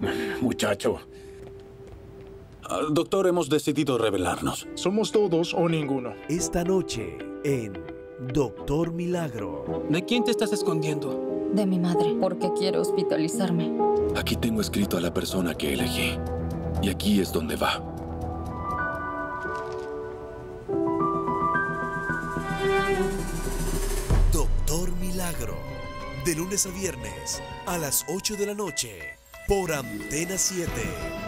Muchacho. Ah, doctor, hemos decidido revelarnos. Somos todos o ninguno. Esta noche en Doctor Milagro. ¿De quién te estás escondiendo? De mi madre, porque quiere hospitalizarme. Aquí tengo escrito a la persona que elegí. Y aquí es donde va. Doctor Milagro. De lunes a viernes a las 8 de la noche por Antena 7.